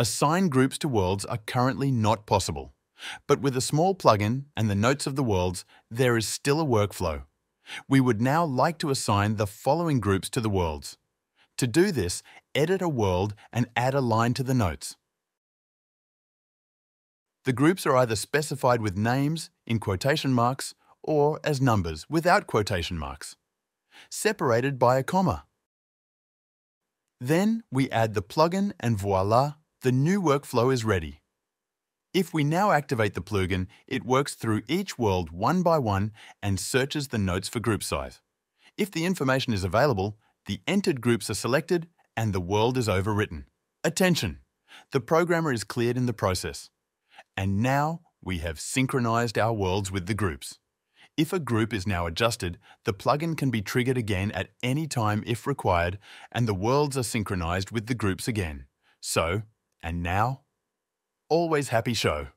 Assign groups to worlds are currently not possible. But with a small plugin and the notes of the worlds, there is still a workflow. We would now like to assign the following groups to the worlds. To do this, edit a world and add a line to the notes. The groups are either specified with names in quotation marks or as numbers without quotation marks, separated by a comma. Then we add the plugin and voila, the new workflow is ready. If we now activate the plugin, it works through each world one by one and searches the notes for group size. If the information is available, the entered groups are selected and the world is overwritten. Attention! The programmer is cleared in the process. And now we have synchronized our worlds with the groups. If a group is now adjusted, the plugin can be triggered again at any time if required, and the worlds are synchronized with the groups again. So, and now, Always Happy Show.